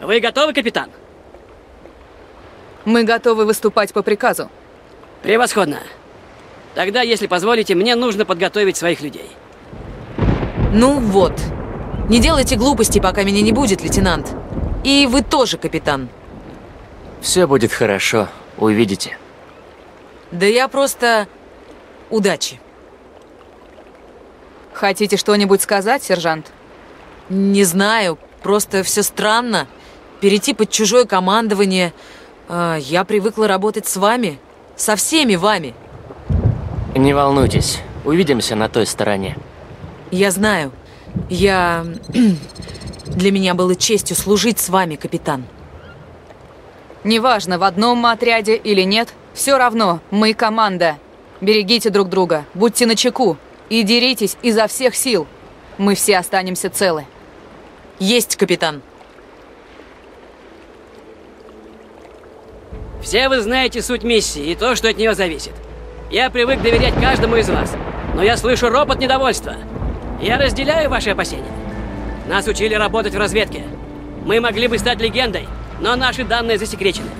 Вы готовы, капитан? Мы готовы выступать по приказу. Превосходно. Тогда, если позволите, мне нужно подготовить своих людей. Ну вот. Не делайте глупостей, пока меня не будет, лейтенант. И вы тоже, капитан. Все будет хорошо, увидите. Да я просто... Удачи. Хотите что-нибудь сказать, сержант? Не знаю, просто все странно. Перейти под чужое командование. А, я привыкла работать с вами. Со всеми вами. Не волнуйтесь, увидимся на той стороне. Я знаю. Я... Для меня было честью служить с вами, капитан. Неважно, в одном мы отряде или нет, все равно, мы команда. Берегите друг друга, будьте начеку и деритесь изо всех сил. Мы все останемся целы. Есть, капитан. Все вы знаете суть миссии и то, что от нее зависит. Я привык доверять каждому из вас, но я слышу ропот недовольства. Я разделяю ваши опасения. Нас учили работать в разведке. Мы могли бы стать легендой, но наши данные засекречены.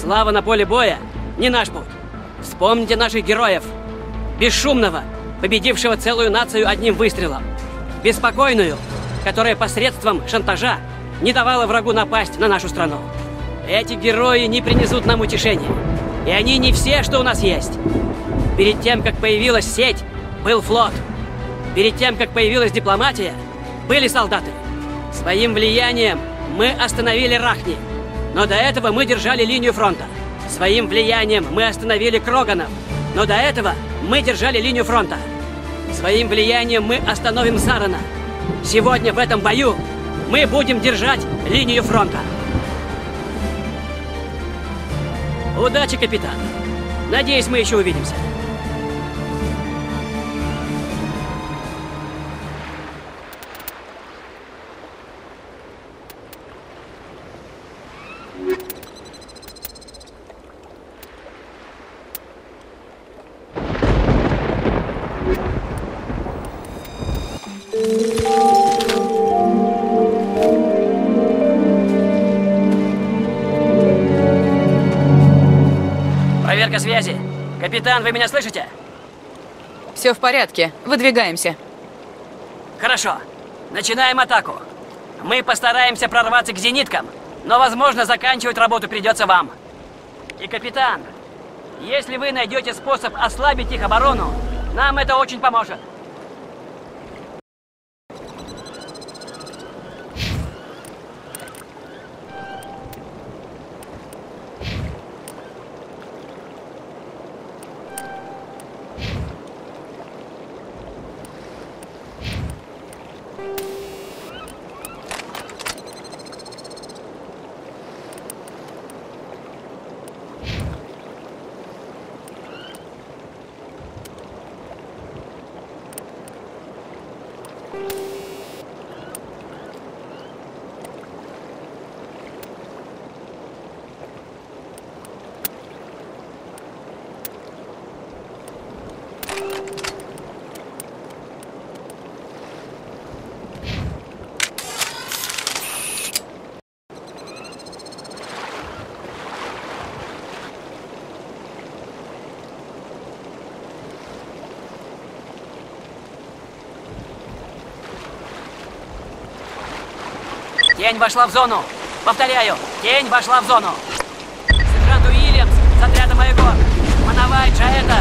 Слава на поле боя – не наш путь. Вспомните наших героев. Бесшумного, победившего целую нацию одним выстрелом. Беспокойную, которая посредством шантажа не давала врагу напасть на нашу страну. Эти герои не принесут нам утешения. И они не все, что у нас есть. Перед тем, как появилась сеть, был флот. Перед тем, как появилась дипломатия – были солдаты. Своим влиянием мы остановили Рахни. Но до этого мы держали линию фронта. Своим влиянием мы остановили Кроганов. Но до этого мы держали линию фронта. Своим влиянием мы остановим Сарана. Сегодня в этом бою мы будем держать линию фронта. Удачи, капитан. Надеюсь, мы еще увидимся. Вы меня слышите? Все в порядке. Выдвигаемся. Хорошо. Начинаем атаку. Мы постараемся прорваться к зениткам, но, возможно, заканчивать работу придется вам. И, капитан, если вы найдете способ ослабить их оборону, нам это очень поможет. Тень вошла в зону. Повторяю, тень вошла в зону. Сержант Уильямс с отряда Маягор. Мановай, Джаэта,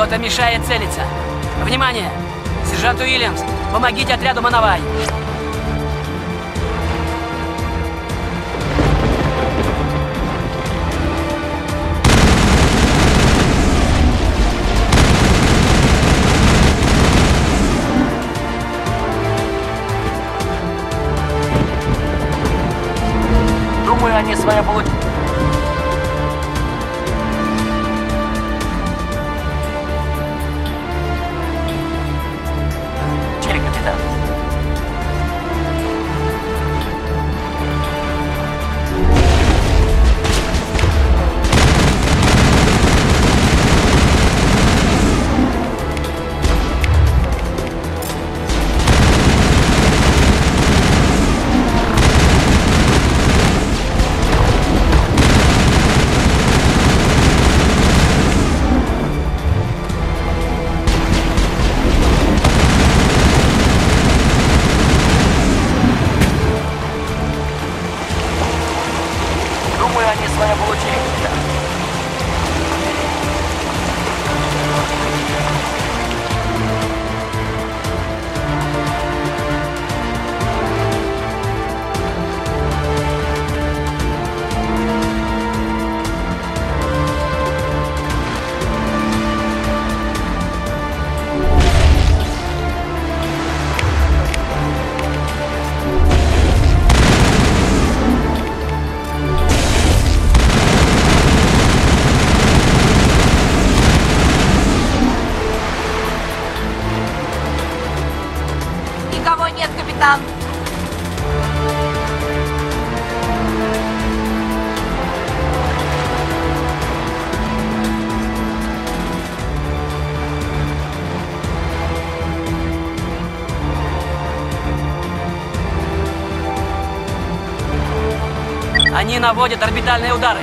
Кто-то мешает целиться. Внимание! Сержант Уильямс, помогите отряду Манавай. проводит орбитальные удары.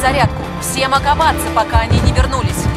Перезарядку. Всем окопаться, пока они не вернулись.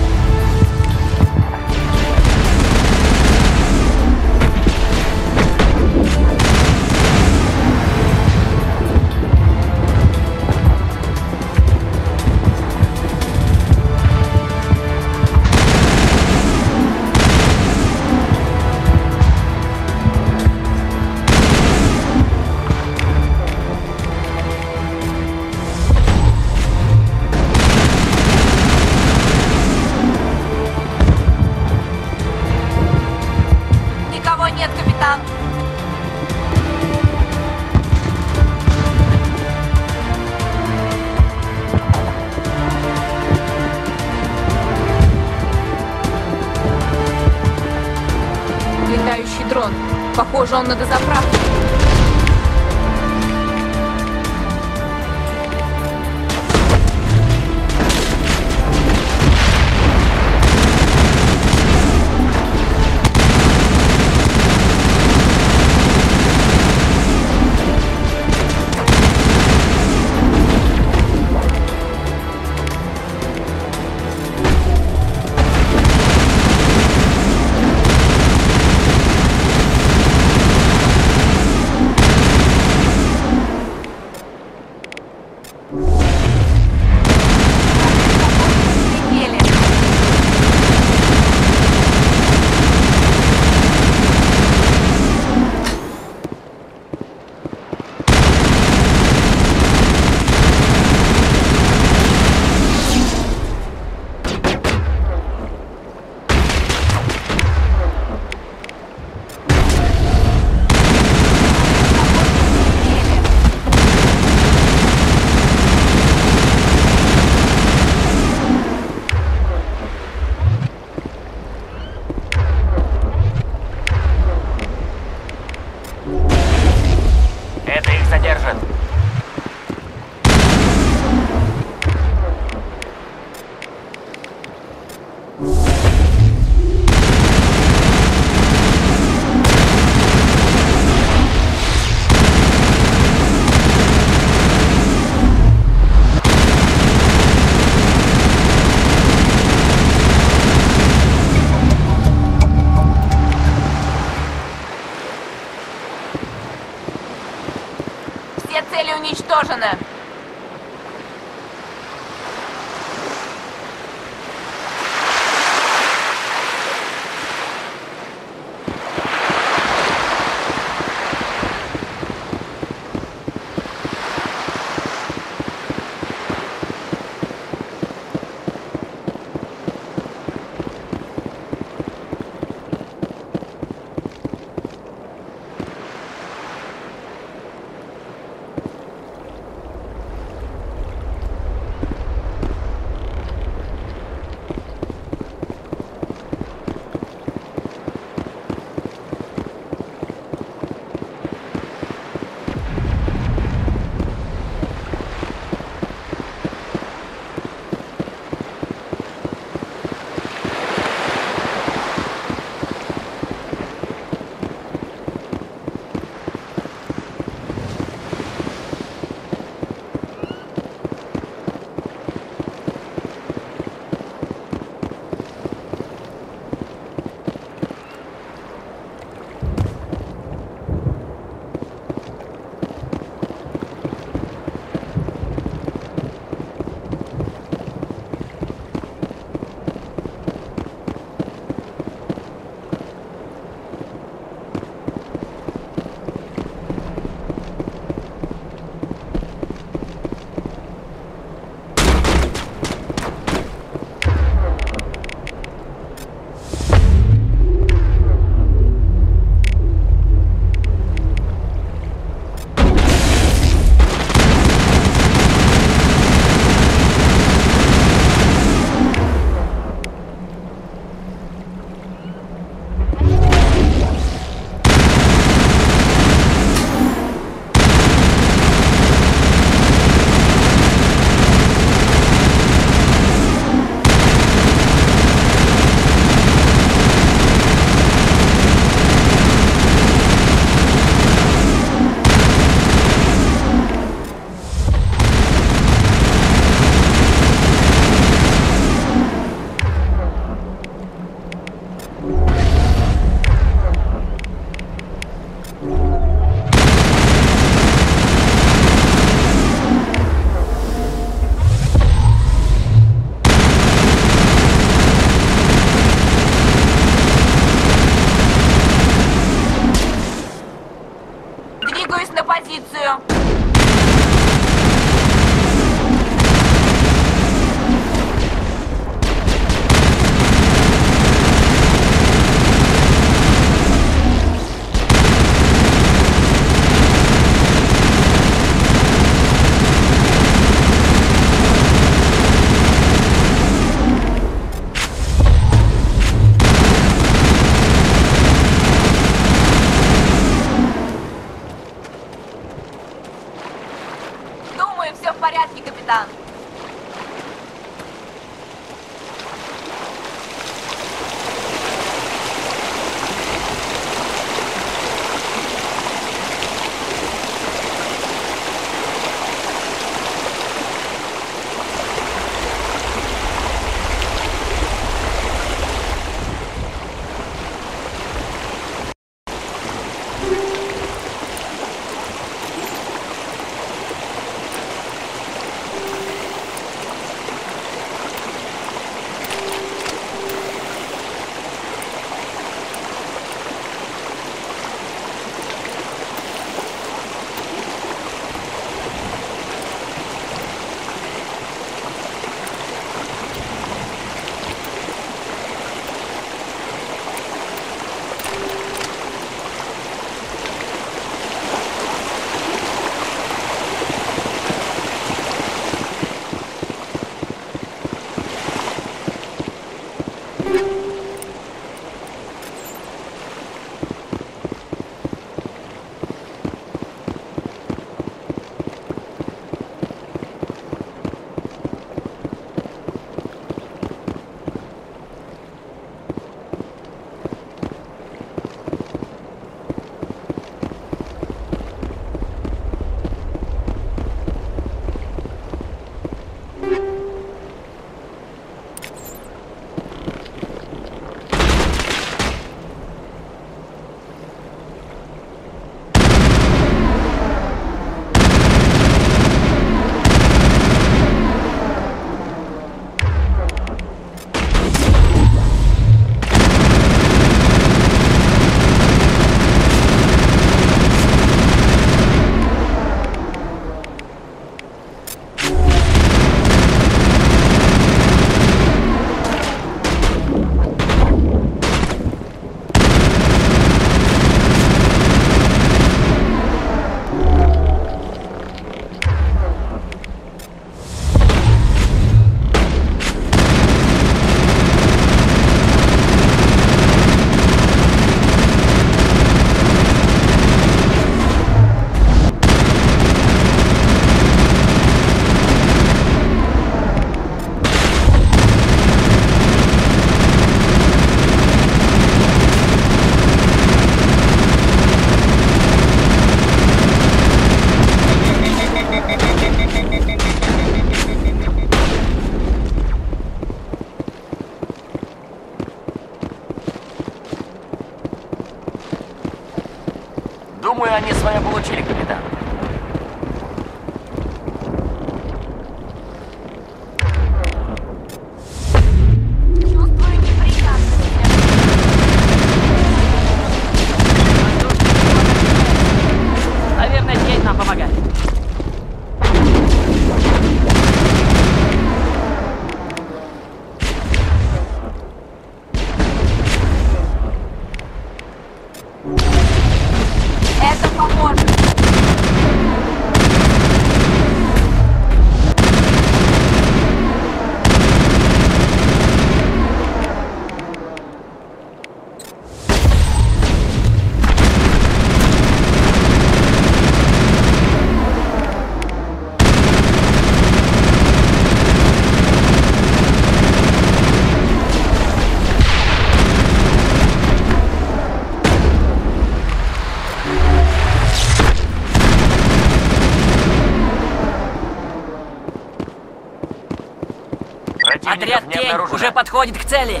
Отряд не Тень обнаружено. уже подходит к цели.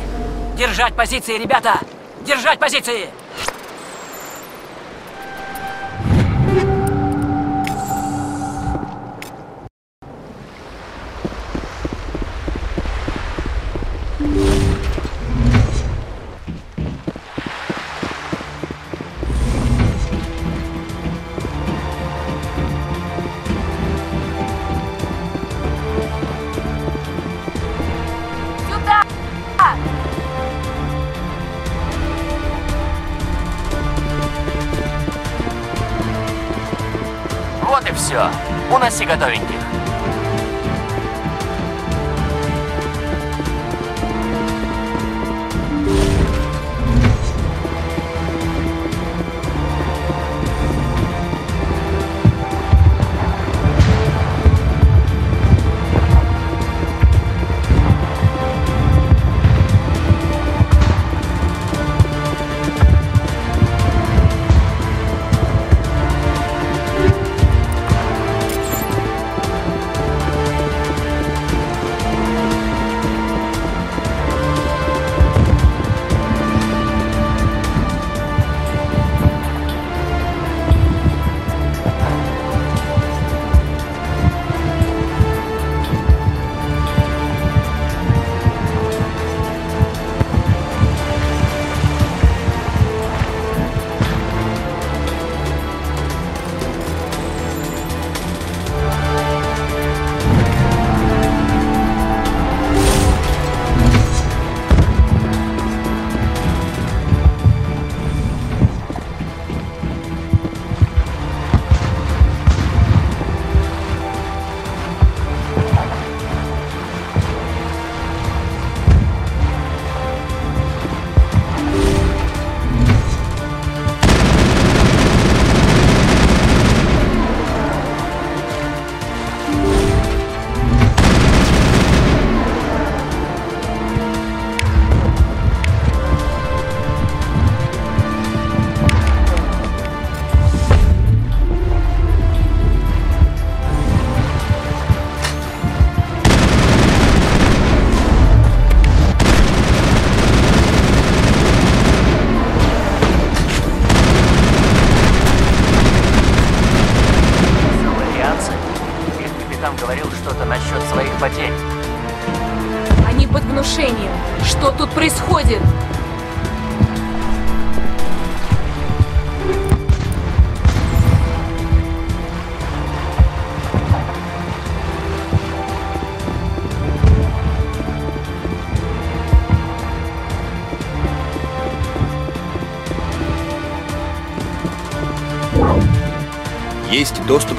Держать позиции, ребята! Держать позиции!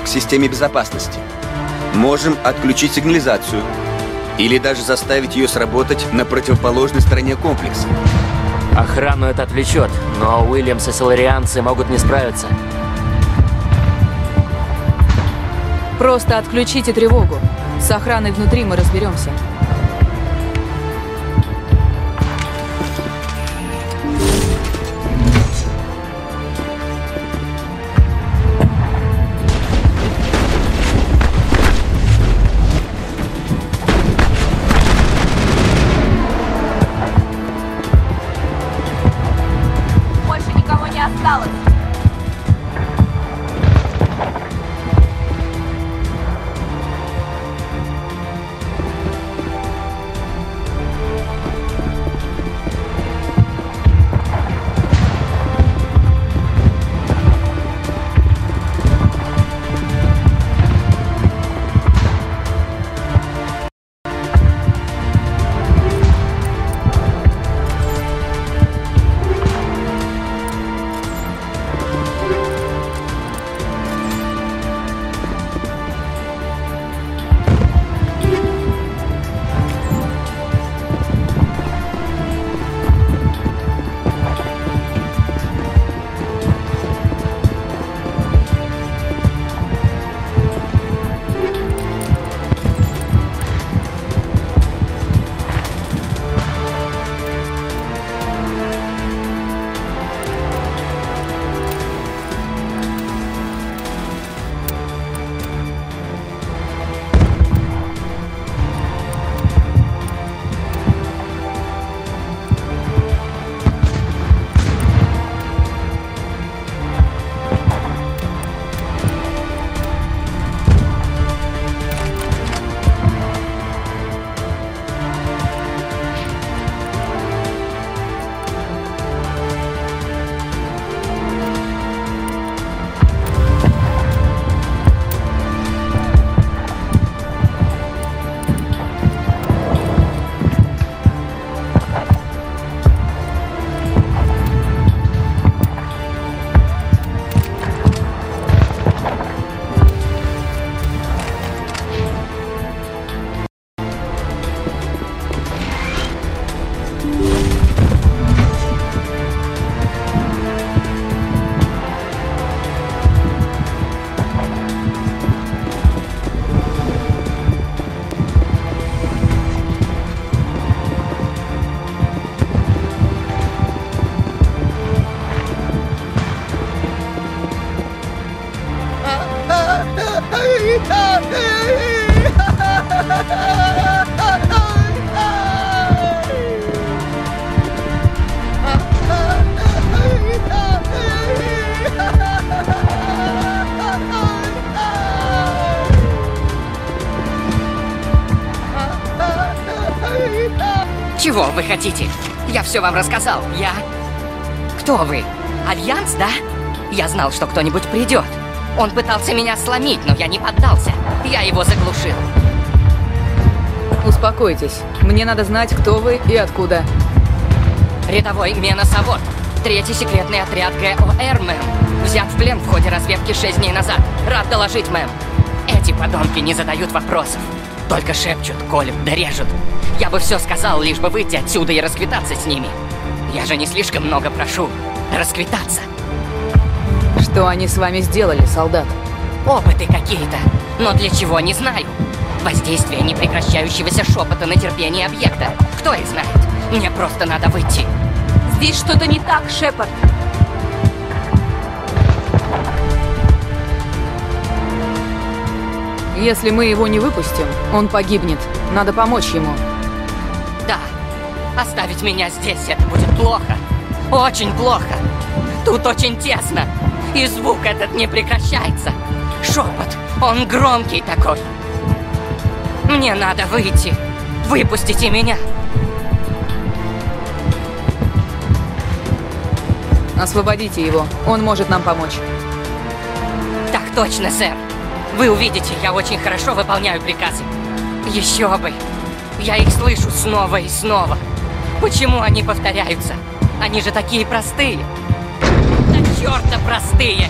К системе безопасности. Можем отключить сигнализацию. Или даже заставить ее сработать на противоположной стороне комплекса. Охрану это отвлечет, но Уильямс и Соларианцы могут не справиться. Просто отключите тревогу. С охраной внутри мы разберемся. Чего вы хотите? Я все вам рассказал. Я... Кто вы? Альянс, да? Я знал, что кто-нибудь придет. Он пытался меня сломить, но я не поддался. Я его заглушил. Успокойтесь. Мне надо знать, кто вы и откуда. Рядовой Меносовод. Третий секретный отряд ГОР, мэм. Взят в плен в ходе разведки шесть дней назад. Рад доложить, мэм. Эти подонки не задают вопросов. Только шепчут, колют да режут. Я бы все сказал, лишь бы выйти отсюда и расквитаться с ними. Я же не слишком много прошу. Расквитаться. Что они с вами сделали, солдат? Опыты какие-то. Но для чего, не знаю. Воздействие непрекращающегося шепота на терпение объекта. Кто их знает? Мне просто надо выйти. Здесь что-то не так, Шепард. Если мы его не выпустим, он погибнет. Надо помочь ему. Да, оставить меня здесь это будет плохо. Очень плохо. Тут очень тесно. И звук этот не прекращается. Шепот, он громкий такой. Мне надо выйти. Выпустите меня. Освободите его. Он может нам помочь. Так точно, сэр. Вы увидите, я очень хорошо выполняю приказы. Еще бы. Я их слышу снова и снова. Почему они повторяются? Они же такие простые. Да черта простые!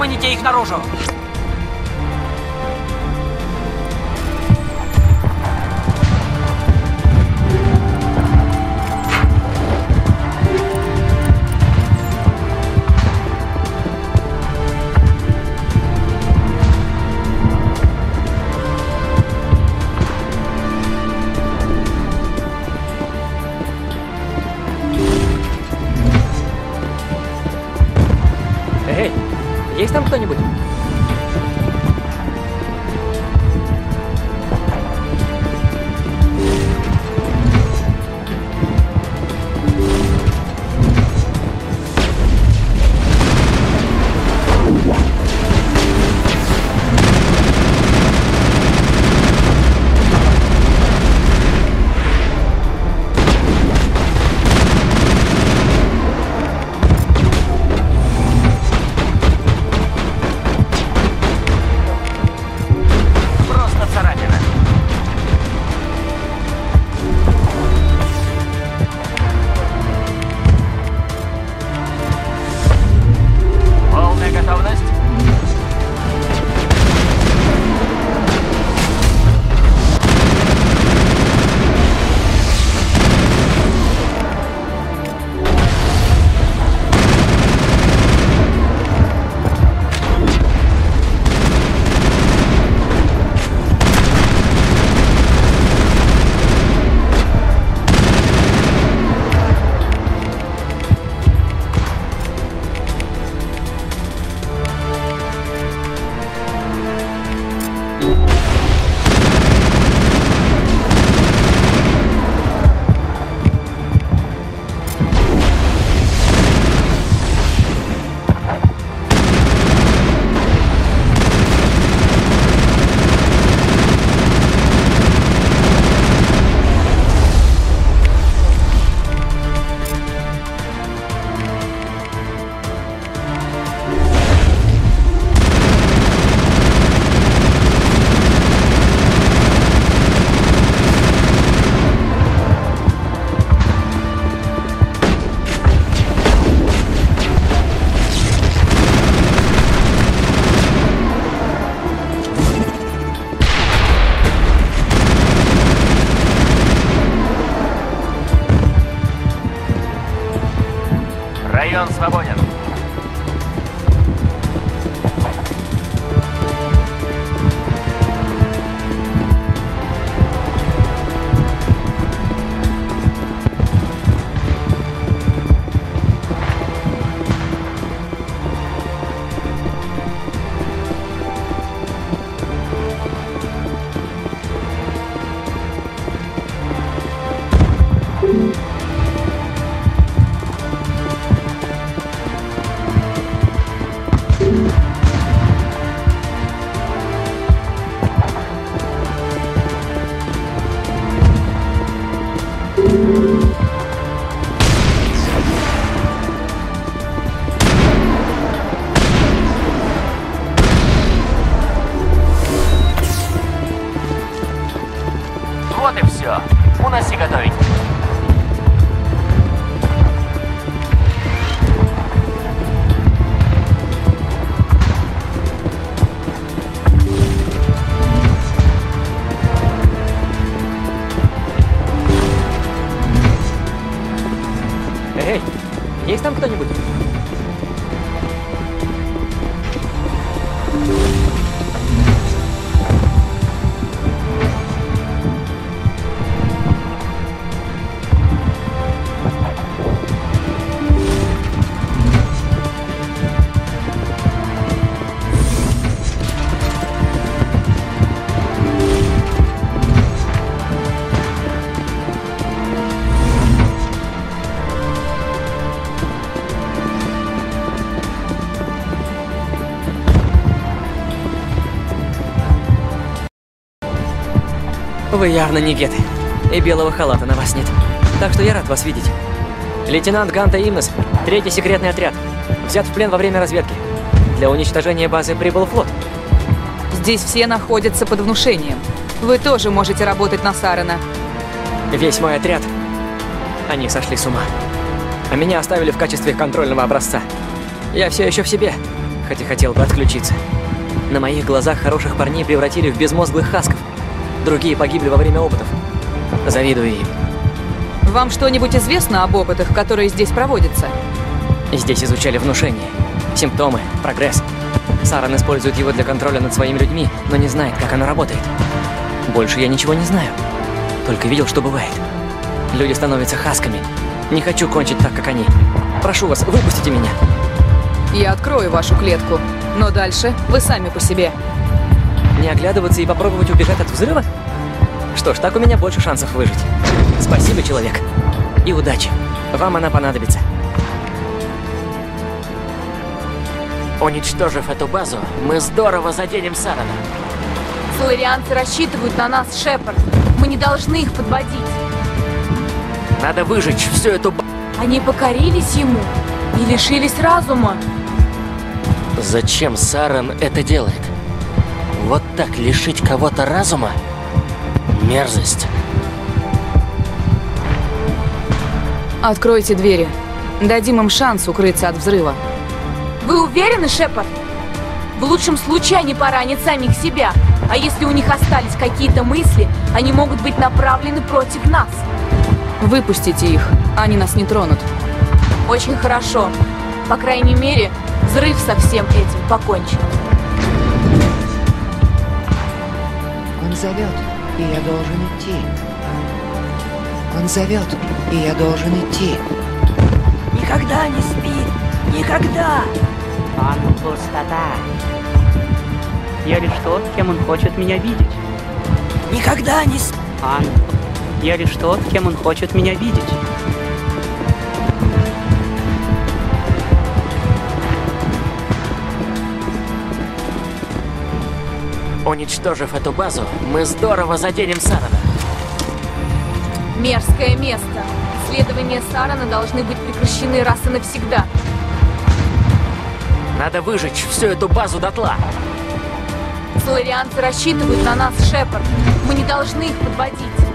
Выманите их наружу. Вы явно не геты. И белого халата на вас нет. Так что я рад вас видеть. Лейтенант Ганта Имнес, третий секретный отряд. Взят в плен во время разведки. Для уничтожения базы прибыл флот. Здесь все находятся под внушением. Вы тоже можете работать на Сарена. Весь мой отряд. Они сошли с ума. А меня оставили в качестве контрольного образца. Я все еще в себе, хоть и хотел бы отключиться. На моих глазах хороших парней превратили в безмозглых хасков. Другие погибли во время опытов. Завидую им. Вам что-нибудь известно об опытах, которые здесь проводятся? Здесь изучали внушение, симптомы, прогресс. Саран использует его для контроля над своими людьми, но не знает, как оно работает. Больше я ничего не знаю. Только видел, что бывает. Люди становятся хасками. Не хочу кончить так, как они. Прошу вас, выпустите меня. Я открою вашу клетку, но дальше вы сами по себе. Не оглядываться и попробовать убежать от взрыва? Что ж, так у меня больше шансов выжить. Спасибо, человек. И удачи. Вам она понадобится. Уничтожив эту базу, мы здорово заденем Сарана. Соларианцы рассчитывают на нас, Шепард. Мы не должны их подводить. Надо выжечь всю эту базу. Они покорились ему и лишились разума. Зачем Саран это делает? Вот так лишить кого-то разума? Мерзость. Откройте двери. Дадим им шанс укрыться от взрыва. Вы уверены, Шепард? В лучшем случае они поранят самих себя. А если у них остались какие-то мысли, они могут быть направлены против нас. Выпустите их, они нас не тронут. Очень хорошо. По крайней мере, взрыв со всем этим покончен. Он зовет, и я должен идти. Он зовет, и я должен идти. Никогда не спи! Никогда! Он пустота. Я лишь тот, кем он хочет меня видеть. Никогда не спи! Он... Я лишь тот, кем он хочет меня видеть. Уничтожив эту базу, мы здорово заденем Сарана. Мерзкое место. Исследования Сарана должны быть прекращены раз и навсегда. Надо выжечь всю эту базу дотла. Соларианцы рассчитывают на нас, Шепард. Мы не должны их подводить.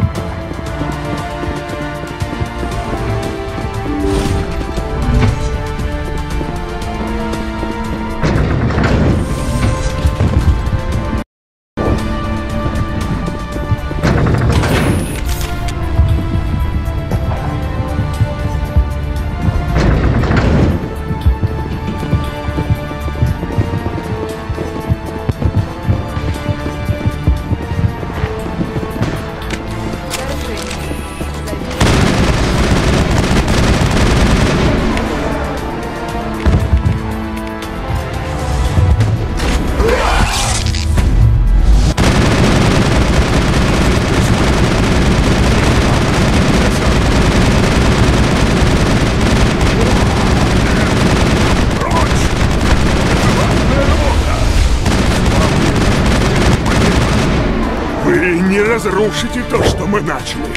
Разрушите то, что мы начали.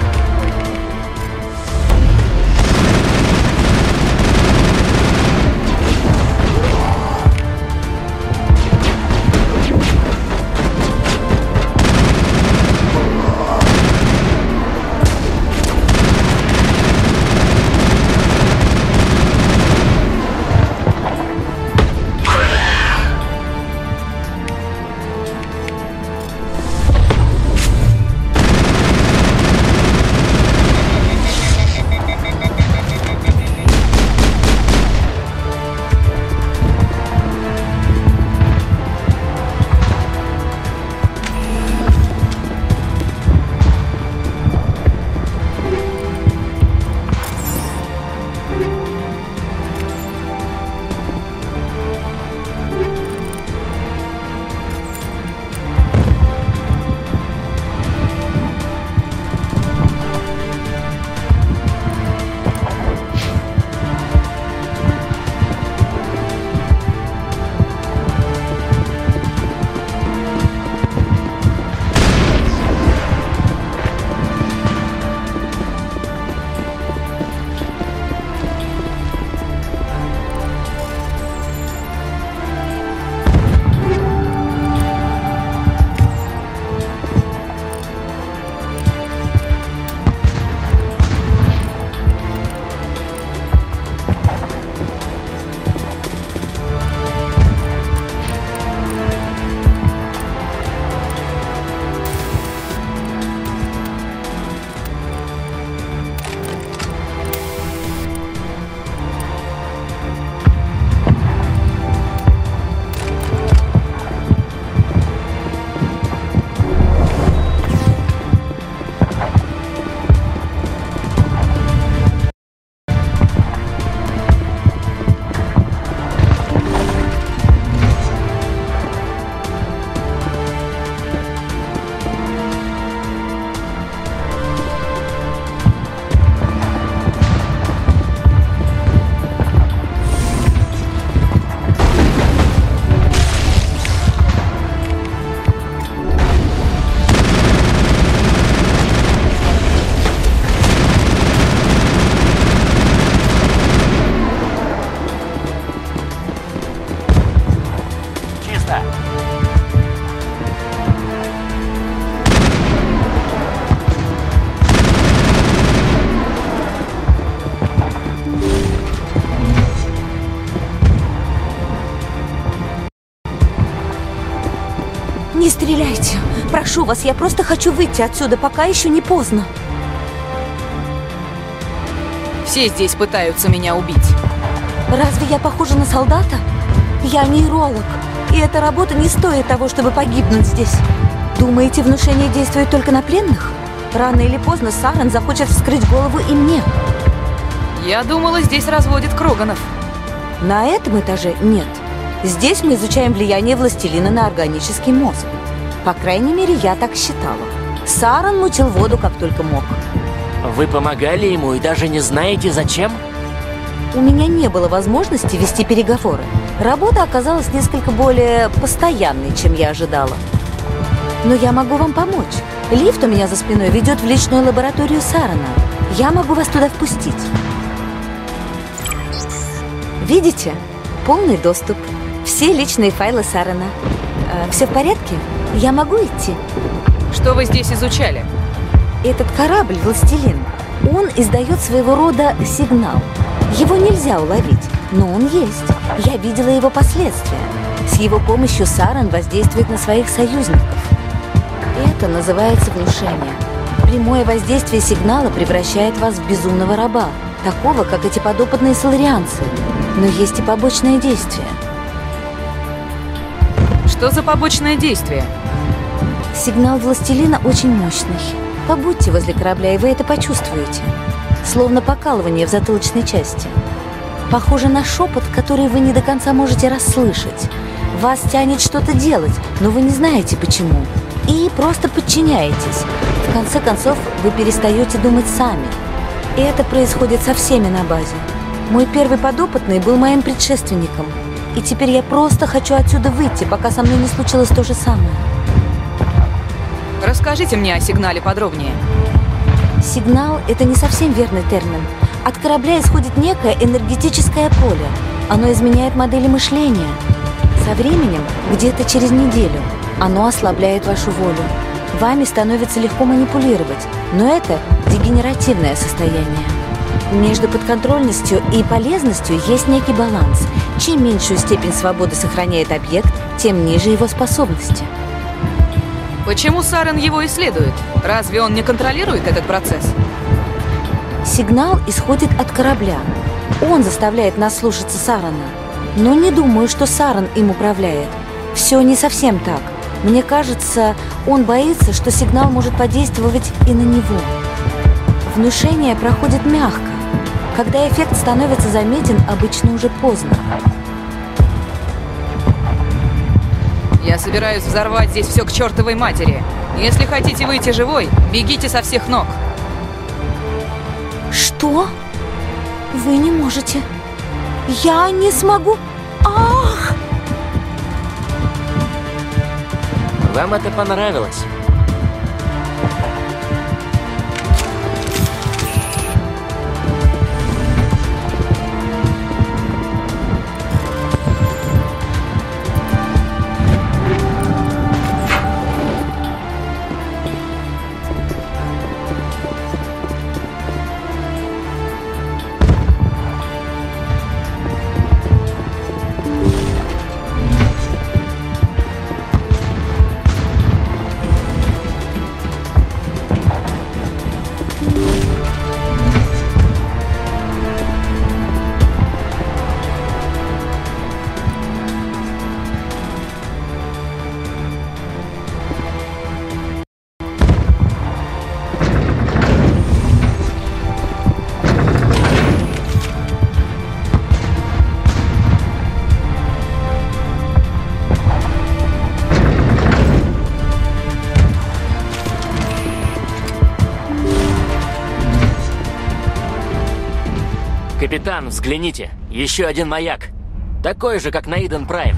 Прошу вас, я просто хочу выйти отсюда, пока еще не поздно. Все здесь пытаются меня убить. Разве я похожа на солдата? Я нейролог, и эта работа не стоит того, чтобы погибнуть здесь. Думаете, внушение действует только на пленных? Рано или поздно Сарен захочет вскрыть голову и мне. Я думала, здесь разводят Кроганов. На этом этаже нет. Здесь мы изучаем влияние властелина на органический мозг. По крайней мере, я так считала. Саран мутил воду, как только мог. Вы помогали ему и даже не знаете зачем? У меня не было возможности вести переговоры. Работа оказалась несколько более постоянной, чем я ожидала. Но я могу вам помочь. Лифт у меня за спиной ведет в личную лабораторию Сарана. Я могу вас туда впустить. Видите? Полный доступ. Все личные файлы Сарана. Э, все в порядке? Я могу идти? Что вы здесь изучали? Этот корабль «Властелин», он издает своего рода сигнал. Его нельзя уловить, но он есть. Я видела его последствия. С его помощью Саран воздействует на своих союзников. Это называется внушение. Прямое воздействие сигнала превращает вас в безумного раба, такого, как эти подопытные соларианцы. Но есть и побочное действие. Что за побочное действие? Сигнал властелина очень мощный. Побудьте возле корабля, и вы это почувствуете. Словно покалывание в затылочной части. Похоже на шепот, который вы не до конца можете расслышать. Вас тянет что-то делать, но вы не знаете почему. И просто подчиняетесь. В конце концов, вы перестаете думать сами. И это происходит со всеми на базе. Мой первый подопытный был моим предшественником. И теперь я просто хочу отсюда выйти, пока со мной не случилось то же самое. Расскажи Расскажите мне о сигнале подробнее. Сигнал — это не совсем верный термин. От корабля исходит некое энергетическое поле. Оно изменяет модели мышления. Со временем, где-то через неделю, оно ослабляет вашу волю. Вами становится легко манипулировать, но это дегенеративное состояние. Между подконтрольностью и полезностью есть некий баланс. Чем меньшую степень свободы сохраняет объект, тем ниже его способности. Почему Сарен его исследует? Разве он не контролирует этот процесс? Сигнал исходит от корабля. Он заставляет нас слушаться Сарана. Но не думаю, что Саран им управляет. Все не совсем так. Мне кажется, он боится, что сигнал может подействовать и на него. Внушение проходит мягко. Когда эффект становится заметен, обычно уже поздно. Я собираюсь взорвать здесь все к чертовой матери. Если хотите выйти живой, бегите со всех ног. Что? Вы не можете. Я не смогу. Ах! Вам это понравилось? Капитан, взгляните. Еще один маяк. Такой же, как на Иден Прайм.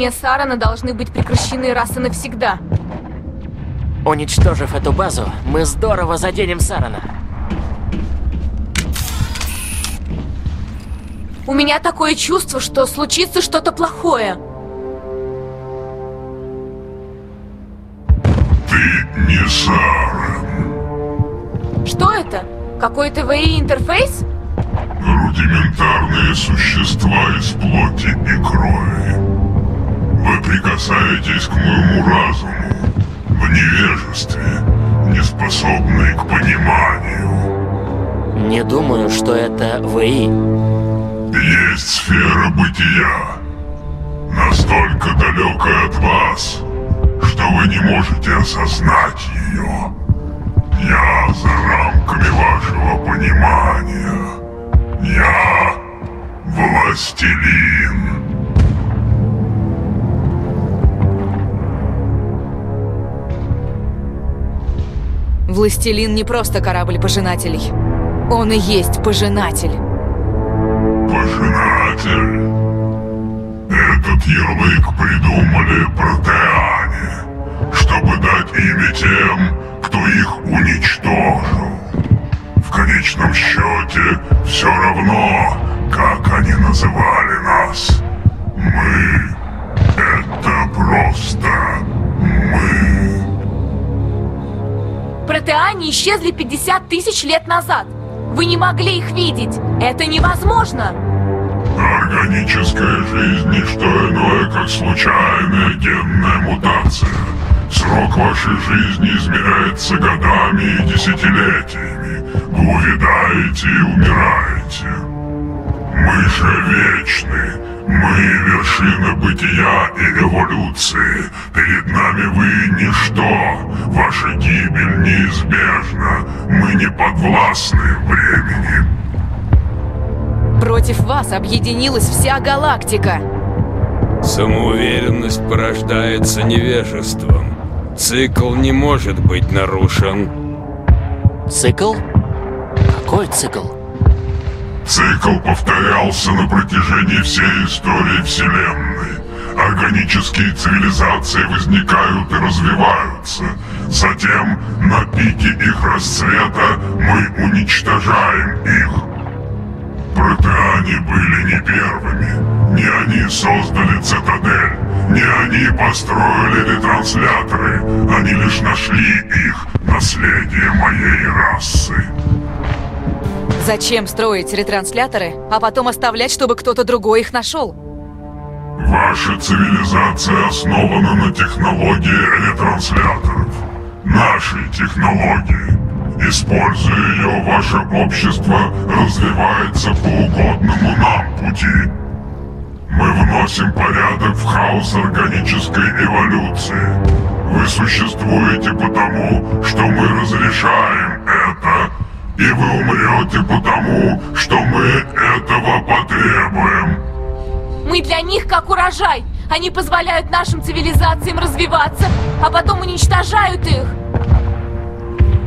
Исследования Сарана должны быть прекращены раз и навсегда. Уничтожив эту базу, мы здорово заденем Сарана. У меня такое чувство, что случится что-то плохое. К моему разуму в невежестве, не способные к пониманию. Не думаю, что это ВИ. Властелин не просто корабль пожинателей. Он и есть пожинатель. Пожинатель. Этот ярлык придумали протеане, чтобы дать имя тем, кто их уничтожил. В конечном счете, все равно, как они называли нас. Мы — это просто мы. Протеане исчезли 50 тысяч лет назад. Вы не могли их видеть. Это невозможно. Органическая жизнь – не что иное, как случайная генная мутация. Срок вашей жизни измеряется годами и десятилетиями. Вы увядаете и умираете. Мы же вечны. Мы – вершина бытия и эволюции. Перед нами вы – ничто. Ваша гибель неизбежна. Мы не подвластны времени. Против вас объединилась вся галактика. Самоуверенность порождается невежеством. Цикл не может быть нарушен. Цикл? Какой цикл? Цикл повторялся на протяжении всей истории Вселенной. Органические цивилизации возникают и развиваются. Затем, на пике их расцвета, мы уничтожаем их. Протеане были не первыми. Не они создали цитадель. Не они построили ретрансляторы. Они лишь нашли их, наследие моей расы. Зачем строить ретрансляторы, а потом оставлять, чтобы кто-то другой их нашел? Ваша цивилизация основана на технологии ретрансляторов. Нашей технологии. Используя ее, ваше общество развивается по угодному нам пути. Мы вносим порядок в хаос органической эволюции. Вы существуете потому, что мы разрешаем это, и вы умрете потому, что мы этого потребуем. Мы для них как урожай. Они позволяют нашим цивилизациям развиваться, а потом уничтожают их.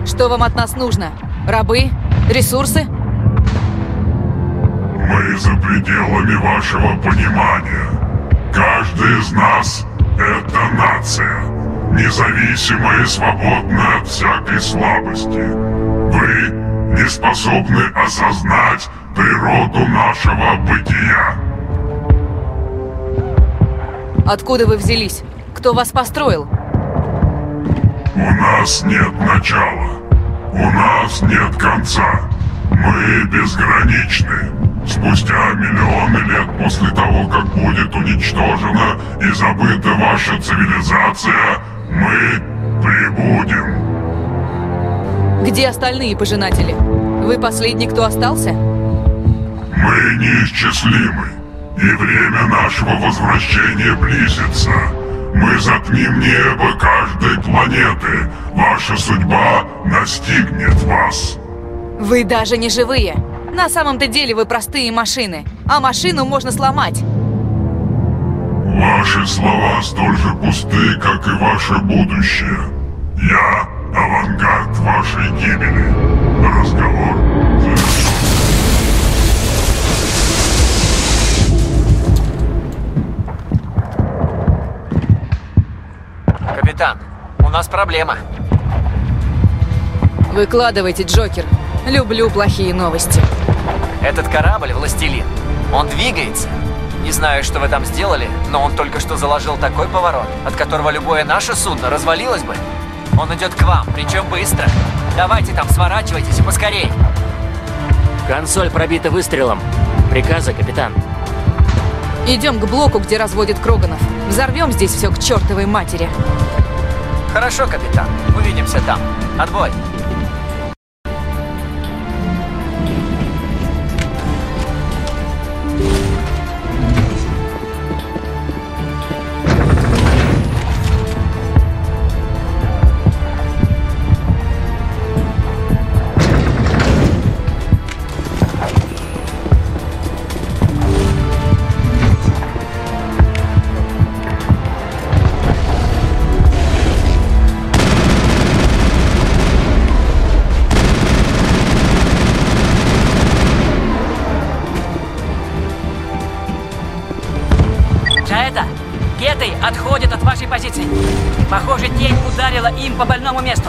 Что вам от нас нужно? Рабы? Ресурсы? Мы за пределами вашего понимания. Каждый из нас — это нация, независимая и свободная от всякой слабости. Вы не способны осознать природу нашего бытия. Откуда вы взялись? Кто вас построил? У нас нет начала. У нас нет конца. Мы безграничны. Спустя миллионы лет после того, как будет уничтожена и забыта ваша цивилизация, мы прибудем. Где остальные пожинатели? Вы последний, кто остался? Мы неисчислимы, и время нашего возвращения близится. Мы затмим небо каждой планеты. Ваша судьба настигнет вас. Вы даже не живые. На самом-то деле вы простые машины, а машину можно сломать. Ваши слова столь же пусты, как и ваше будущее. Я авангард вашей гибели. Разговор завершен. Капитан, у нас проблема. Выкладывайте, Джокер. Люблю плохие новости. Этот корабль — Властелин. Он двигается. Не знаю, что вы там сделали, но он только что заложил такой поворот, от которого любое наше судно развалилось бы. Он идет к вам, причем быстро. Давайте там, сворачивайтесь и поскорей. Консоль пробита выстрелом. Приказы, капитан. Идем к блоку, где разводят Кроганов. Взорвем здесь все к чертовой матери. Хорошо, капитан. Увидимся там. Отбой. Им по больному месту.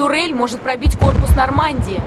Турель может пробить корпус Нормандии.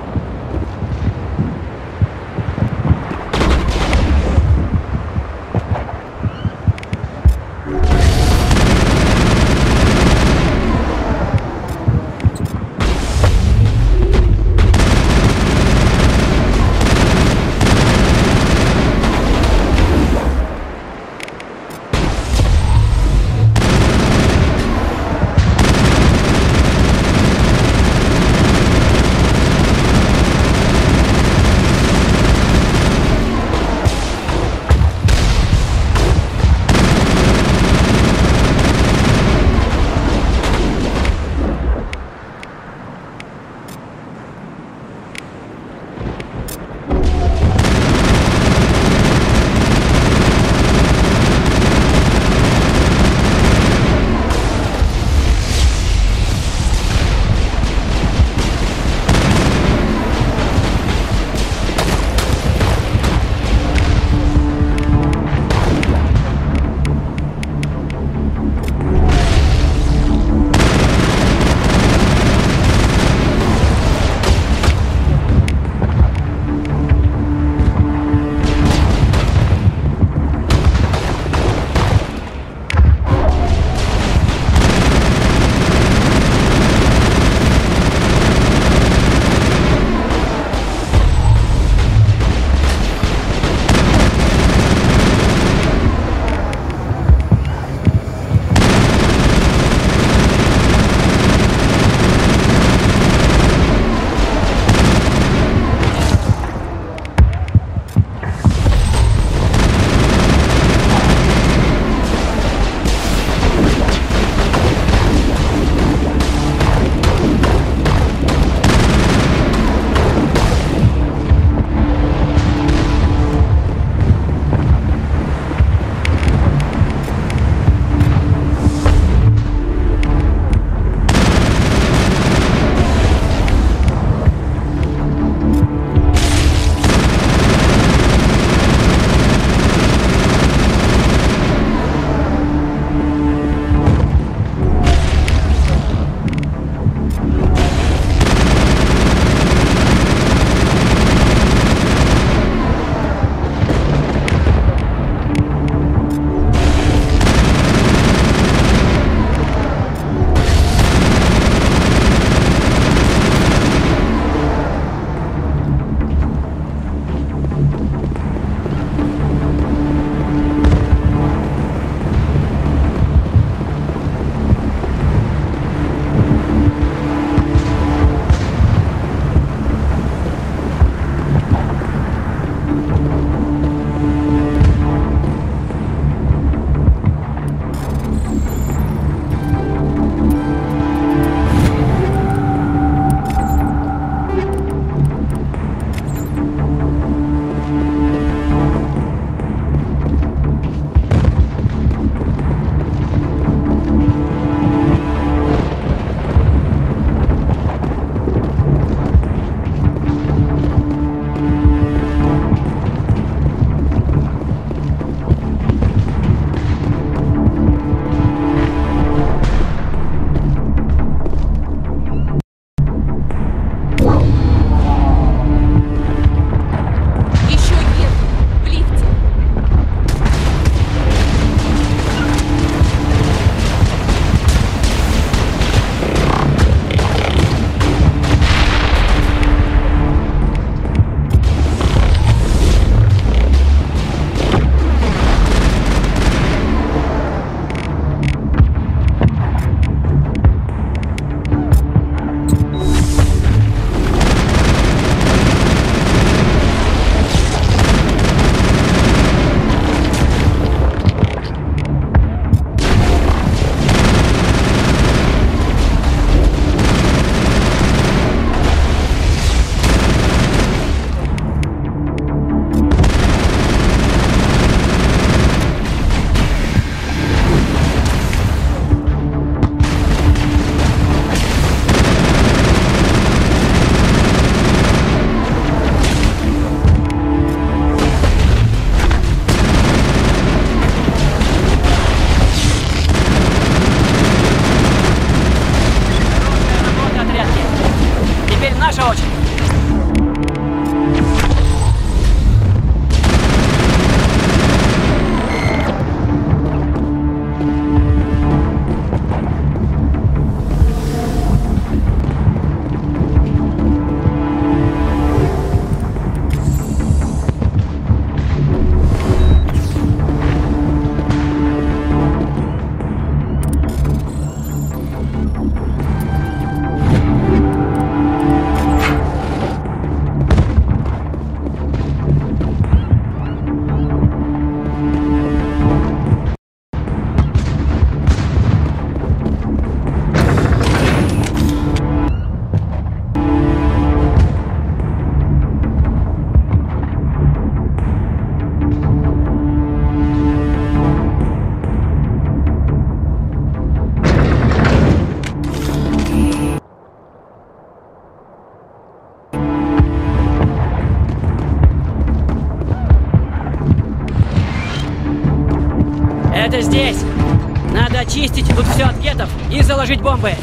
Очистить тут все от гетов и заложить бомбы.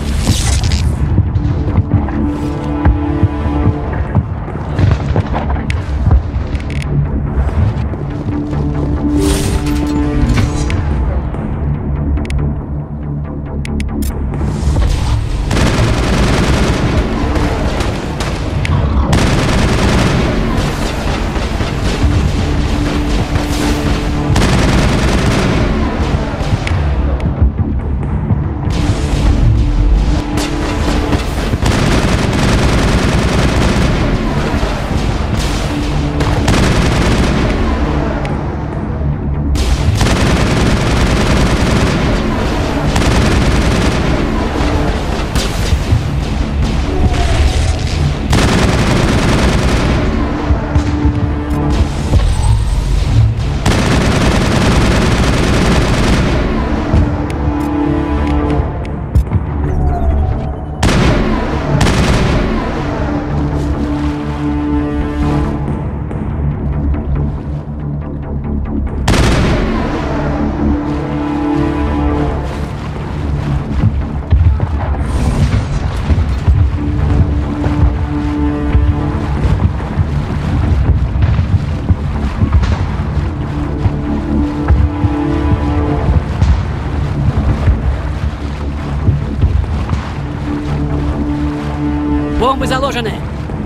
Бомбы заложены!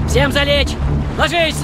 Всем залечь! Ложись!